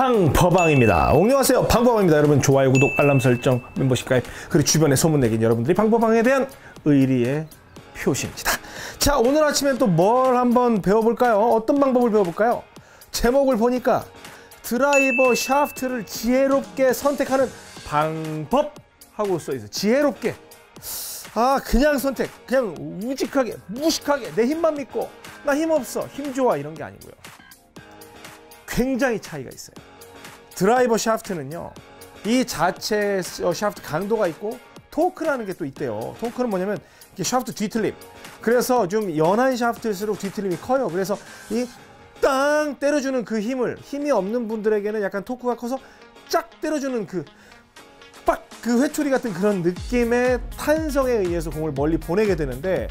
방퍼방입니다. 안녕하세요. 방퍼방입니다. 여러분 좋아요, 구독, 알람 설정, 멤버십 가입 그리고 주변에 소문내긴 여러분들이 방퍼방에 대한 의리의 표시입니다. 자 오늘 아침엔 또 뭘 한번 배워볼까요? 어떤 방법을 배워볼까요? 제목을 보니까 드라이버 샤프트를 지혜롭게 선택하는 방법 하고 써있어요. 지혜롭게. 아 그냥 선택 그냥 우직하게 무식하게 내 힘만 믿고 나 힘 없어 힘 좋아 이런 게 아니고요. 굉장히 차이가 있어요. 드라이버 샤프트는요. 이 자체 샤프트 강도가 있고 토크라는 게 또 있대요. 토크는 뭐냐면 샤프트 뒤틀림. 그래서 좀 연한 샤프트일수록 뒤틀림이 커요. 그래서 이 땅 때려주는 그 힘을 힘이 없는 분들에게는 약간 토크가 커서 쫙 때려주는 그 빡 그 회초리 같은 그런 느낌의 탄성에 의해서 공을 멀리 보내게 되는데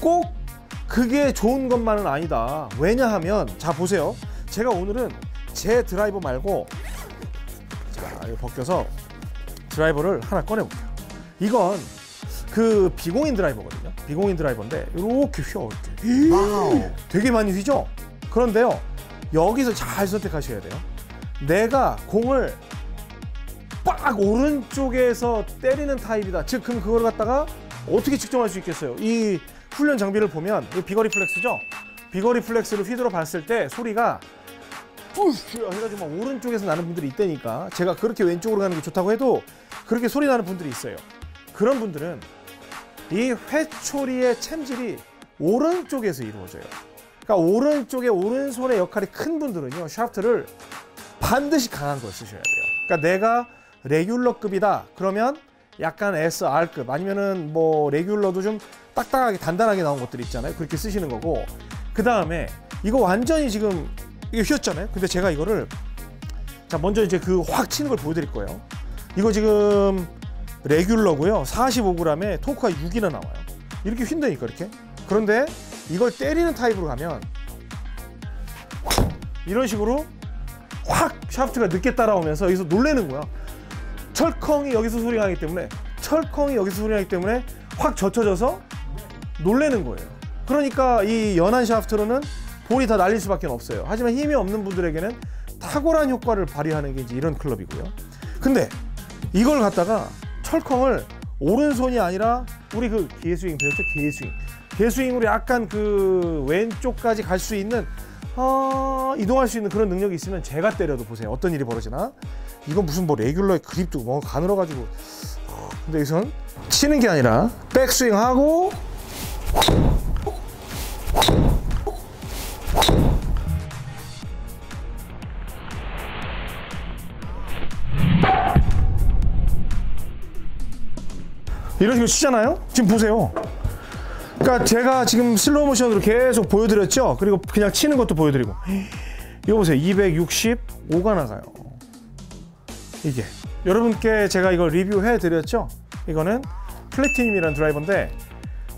꼭 그게 좋은 것만은 아니다. 왜냐하면 자 보세요. 제가 오늘은 제 드라이버 말고 자 이거 벗겨서 드라이버를 하나 꺼내볼게요. 이건 그 비공인 드라이버거든요. 비공인 드라이버인데 이렇게 휘어 이렇게. wow. 되게 많이 휘죠. 그런데요 여기서 잘 선택하셔야 돼요. 내가 공을 빡 오른쪽에서 때리는 타입이다. 즉 그럼 그걸 갖다가 어떻게 측정할 수 있겠어요? 이 훈련 장비를 보면 이 비거리 flex죠. 비거리 flex를 휘둘러 봤을 때 소리가 해가지고 막 오른쪽에서 나는 분들이 있다니까 제가 그렇게 왼쪽으로 가는 게 좋다고 해도 그렇게 소리 나는 분들이 있어요. 그런 분들은 이 회초리의 챔질이 오른쪽에서 이루어져요. 그러니까 오른쪽에 오른손의 역할이 큰 분들은요 샤프트를 반드시 강한 걸 쓰셔야 돼요. 그러니까 내가 레귤러급이다 그러면 약간 SR급 아니면은 뭐 레귤러도 좀 딱딱하게 단단하게 나온 것들 있잖아요. 그렇게 쓰시는 거고 그 다음에 이거 완전히 지금 이게 휘었잖아요. 근데 제가 이거를 자 먼저 이제 그 확 치는 걸 보여드릴 거예요. 이거 지금 레귤러고요. 45g에 토크가 6이나 나와요. 이렇게 휜다니까 이렇게. 그런데 이걸 때리는 타입으로 가면 이런 식으로 확 샤프트가 늦게 따라오면서 여기서 놀래는 거야. 철컹이 여기서 소리가 나기 때문에 철컹이 여기서 소리가 나기 때문에 확 젖혀져서 놀래는 거예요. 그러니까 이 연한 샤프트로는 볼이 다 날릴 수밖에 없어요. 하지만 힘이 없는 분들에게는 탁월한 효과를 발휘하는 게 이제 이런 클럽이고요. 근데 이걸 갖다가 철컹을 오른손이 아니라 우리 그 개스윙 배웠죠? 개스윙. 개스윙으로 약간 그 왼쪽까지 갈 수 있는 어, 이동할 수 있는 그런 능력이 있으면 제가 때려도 보세요. 어떤 일이 벌어지나? 이건 무슨 뭐 레귤러의 그립도 뭐 가늘어 가지고 근데 여기선 치는 게 아니라 백스윙 하고 이런 식으로 치잖아요? 지금 보세요. 그러니까 제가 지금 슬로우 모션으로 계속 보여드렸죠? 그리고 그냥 치는 것도 보여드리고. 이거 보세요. 265가 나가요. 이게. 여러분께 제가 이걸 리뷰해 드렸죠? 이거는 플래티늄이라는 드라이버인데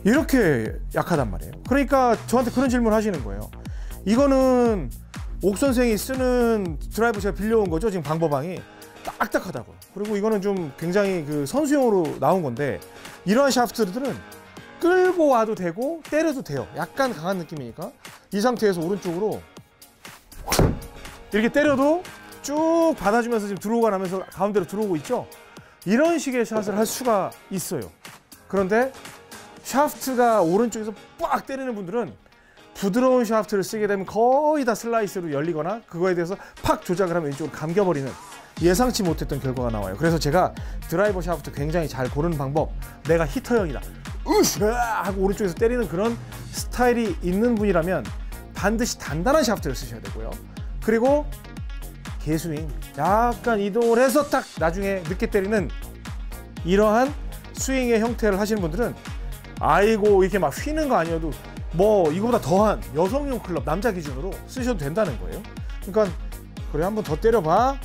이렇게 약하단 말이에요. 그러니까 저한테 그런 질문 하시는 거예요. 이거는 옥 선생이 쓰는 드라이버 제가 빌려온 거죠. 지금 방법왕이 딱딱하다고. 그리고 이거는 좀 굉장히 그 선수용으로 나온 건데 이러한 샤프트들은 끌고 와도 되고 때려도 돼요. 약간 강한 느낌이니까 이 상태에서 오른쪽으로 이렇게 때려도 쭉 받아주면서 지금 드로우가 나면서 가운데로 들어오고 있죠. 이런 식의 샷을 할 수가 있어요. 그런데 샤프트가 오른쪽에서 빡 때리는 분들은 부드러운 샤프트를 쓰게 되면 거의 다 슬라이스로 열리거나 그거에 대해서 팍 조작을 하면 왼쪽으로 감겨버리는 예상치 못했던 결과가 나와요. 그래서 제가 드라이버 샤프트 굉장히 잘 고르는 방법 내가 히터형이다. 으쌰 하고 오른쪽에서 때리는 그런 스타일이 있는 분이라면 반드시 단단한 샤프트를 쓰셔야 되고요. 그리고 개스윙 약간 이동을 해서 딱 나중에 늦게 때리는 이러한 스윙의 형태를 하시는 분들은 아이고 이렇게 막 휘는 거 아니어도 뭐 이거보다 더한 여성용 클럽 남자 기준으로 쓰셔도 된다는 거예요. 그러니까 그래 한번 더 때려봐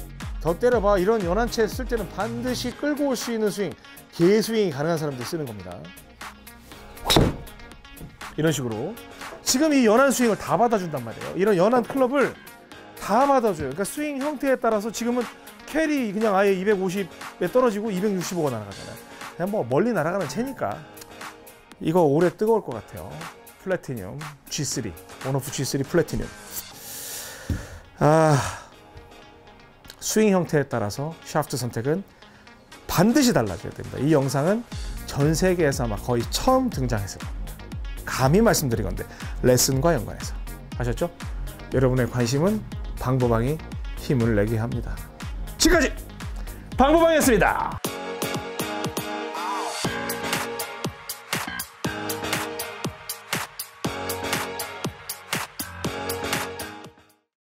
더 때려봐 이런 연한 채 쓸 때는 반드시 끌고 올 수 있는 스윙 개스윙이 가능한 사람들 쓰는 겁니다. 이런 식으로 지금 이 연한 스윙을 다 받아준단 말이에요. 이런 연한 클럽을 다 받아줘요. 그러니까 스윙 형태에 따라서 지금은 carry 그냥 아예 250에 떨어지고 265가 날아가잖아요. 그냥 뭐 멀리 날아가는 채니까 이거 올해 뜨거울 것 같아요. 플래티늄 G3 원오프 G3 플래티늄. 아 스윙 형태에 따라서 샤프트 선택은 반드시 달라져야 됩니다. 이 영상은 전 세계에서 아마 거의 처음 등장했을 겁니다. 감히 말씀드리건데 레슨과 연관해서 아셨죠? 여러분의 관심은 방법왕이 힘을 내게 합니다. 지금까지 방보방이었습니다.